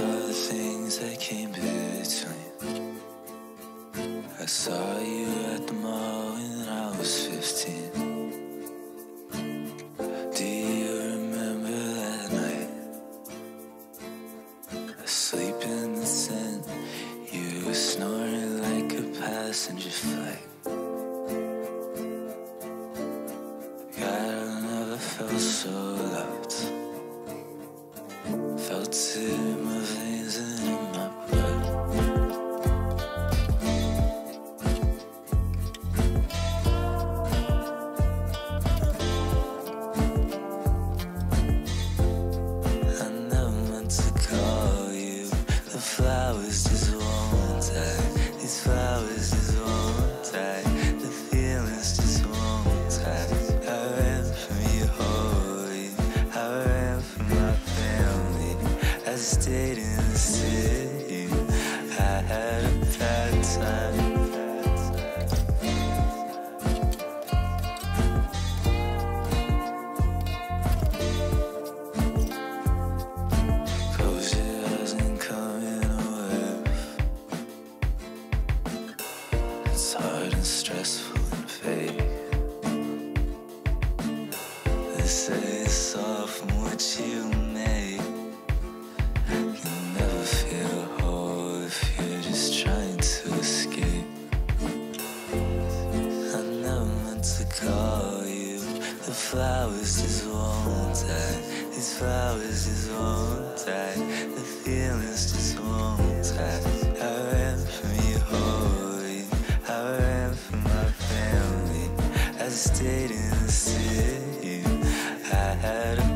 are the things that came between. I saw you at the mall when I was 15. Do you remember that night? Asleep in the tent, you were snoring like a passenger flight. God, I never felt so loved. Felt it in had a bad time. Close your eyes and come to call you. The flowers just won't die. These flowers just won't die. The feelings just won't die. I ran from you, holy. I ran from my family. I stayed in the city. I had a